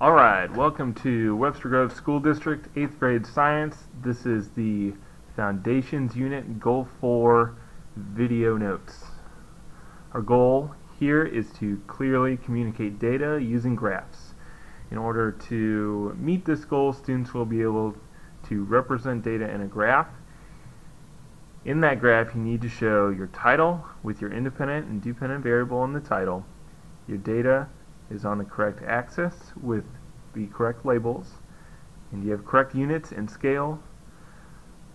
Alright, welcome to Webster Grove School District 8th grade science. This is the Foundations Unit Goal 4 video notes. Our goal here is to clearly communicate data using graphs. In order to meet this goal, students will be able to represent data in a graph. In that graph, you need to show your title with your independent and dependent variable in the title, your data is on the correct axis with the correct labels and you have correct units and scale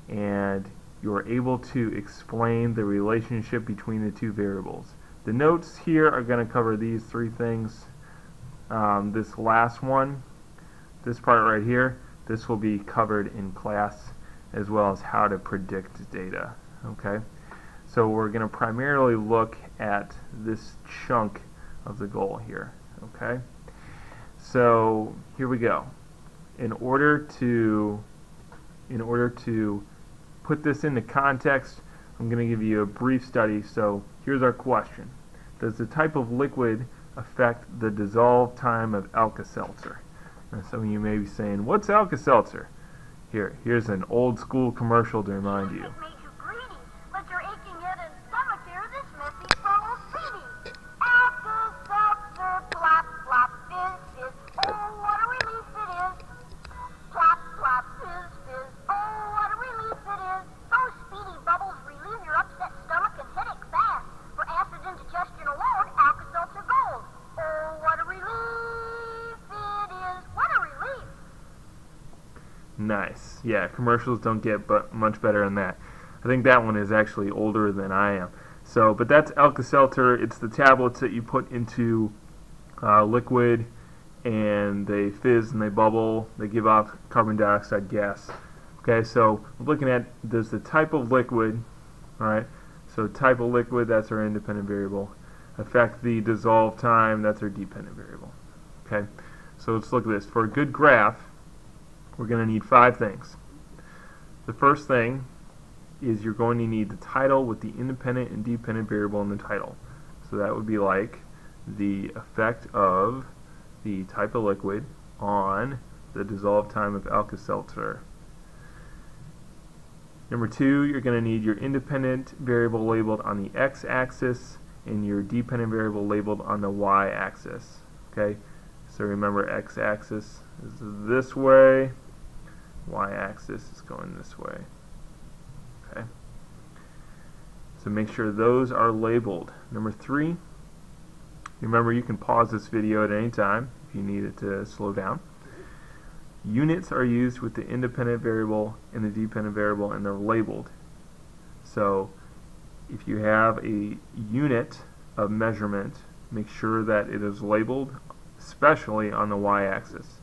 and you're able to explain the relationship between the two variables. The notes here are going to cover these three things. Um, this last one, this part right here, this will be covered in class as well as how to predict data. Okay, so we're going to primarily look at this chunk of the goal here okay? So here we go. In order to in order to put this into context I'm going to give you a brief study. So here's our question. Does the type of liquid affect the dissolve time of Alka-Seltzer some of you may be saying what's Alka-Seltzer here here's an old school commercial to remind you Nice. Yeah, commercials don't get but much better than that. I think that one is actually older than I am. So, but that's Alka-Seltzer. It's the tablets that you put into uh, liquid, and they fizz and they bubble. They give off carbon dioxide gas. Okay, so looking at does the type of liquid, all right? So type of liquid, that's our independent variable. Affect the dissolve time, that's our dependent variable. Okay, so let's look at this. For a good graph, we're going to need five things. The first thing is you're going to need the title with the independent and dependent variable in the title. So that would be like the effect of the type of liquid on the dissolved time of Alka-Seltzer. Number two, you're going to need your independent variable labeled on the x-axis and your dependent variable labeled on the y-axis. Okay, so remember x-axis is this way, y-axis is going this way. Okay. So make sure those are labeled. Number three, remember you can pause this video at any time if you need it to slow down. Units are used with the independent variable and the dependent variable and they're labeled. So if you have a unit of measurement, make sure that it is labeled, especially on the y-axis.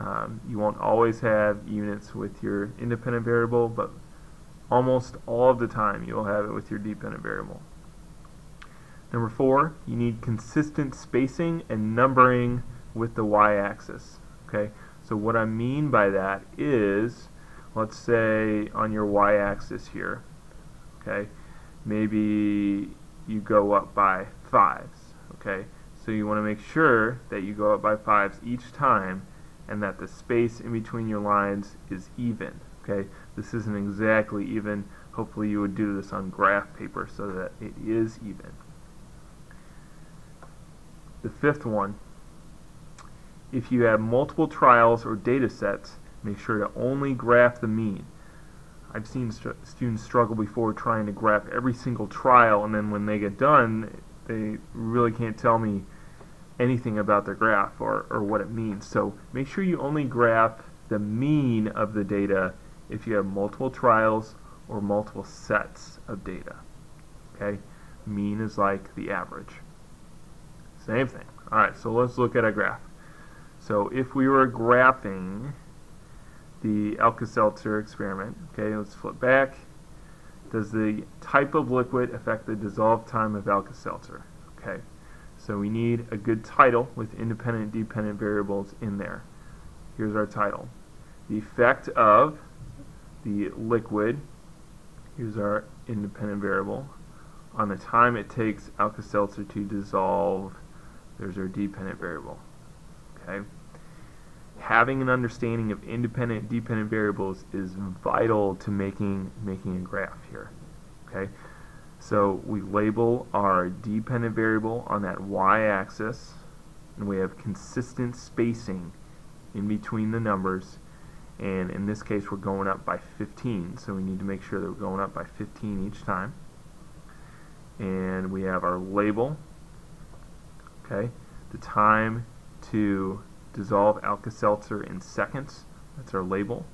Um, you won't always have units with your independent variable, but almost all of the time you'll have it with your dependent variable. Number four, you need consistent spacing and numbering with the y-axis. Okay, so what I mean by that is, let's say on your y-axis here, okay, maybe you go up by fives. Okay, so you want to make sure that you go up by fives each time and that the space in between your lines is even. Okay, this isn't exactly even. Hopefully you would do this on graph paper so that it is even. The fifth one, if you have multiple trials or data sets, make sure to only graph the mean. I've seen st students struggle before trying to graph every single trial and then when they get done they really can't tell me anything about the graph or, or what it means. So make sure you only graph the mean of the data if you have multiple trials or multiple sets of data. Okay, mean is like the average. Same thing. Alright, so let's look at a graph. So if we were graphing the Alka-Seltzer experiment, okay, let's flip back. Does the type of liquid affect the dissolved time of Alka-Seltzer? Okay, so we need a good title with independent dependent variables in there. Here's our title. The effect of the liquid, here's our independent variable, on the time it takes Alka-Seltzer to dissolve, there's our dependent variable. Okay. having an understanding of independent dependent variables is vital to making making a graph here. Okay, so we label our dependent variable on that y-axis, and we have consistent spacing in between the numbers. And in this case, we're going up by 15, so we need to make sure that we're going up by 15 each time. And we have our label, okay, the time to dissolve Alka-Seltzer in seconds. That's our label.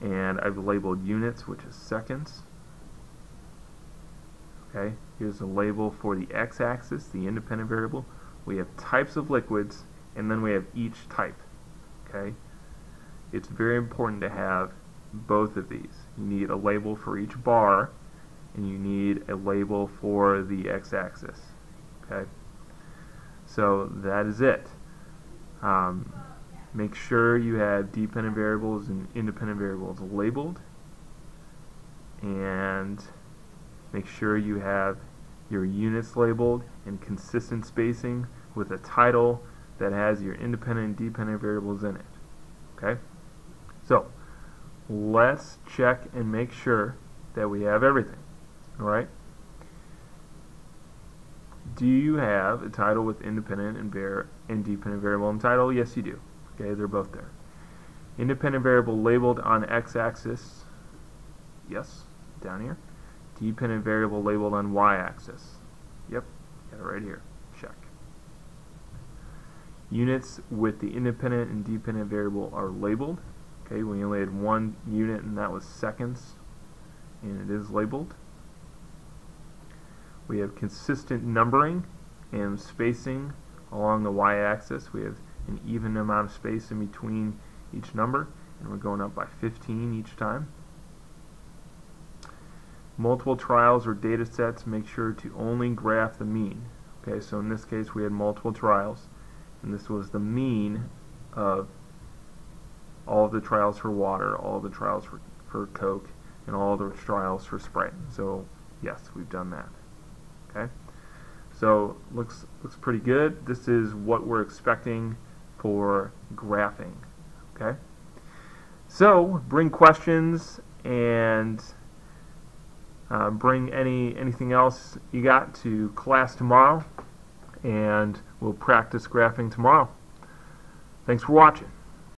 And I've labeled units, which is seconds. Okay, here's a label for the x-axis, the independent variable. We have types of liquids, and then we have each type. Okay, it's very important to have both of these. You need a label for each bar, and you need a label for the x-axis. Okay. So that is it. Um, make sure you have dependent variables and independent variables labeled and make sure you have your units labeled and consistent spacing with a title that has your independent and dependent variables in it. Okay? So, let's check and make sure that we have everything. Alright? do you have a title with independent and, and dependent variable in title? Yes, you do. Okay, they're both there. Independent variable labeled on x-axis. Yes, down here. Dependent variable labeled on y-axis. Yep, got it right here. Check. Units with the independent and dependent variable are labeled. Okay, we only had one unit and that was seconds. And it is labeled. We have consistent numbering and spacing along the y-axis. We have an even amount of space in between each number, and we're going up by 15 each time. Multiple trials or data sets, make sure to only graph the mean. Okay, so in this case we had multiple trials, and this was the mean of all of the trials for water, all of the trials for, for Coke, and all the trials for Sprite. So yes, we've done that. Okay, so looks looks pretty good. This is what we're expecting for graphing. Okay, so bring questions and uh, bring any anything else you got to class tomorrow, and we'll practice graphing tomorrow. Thanks for watching.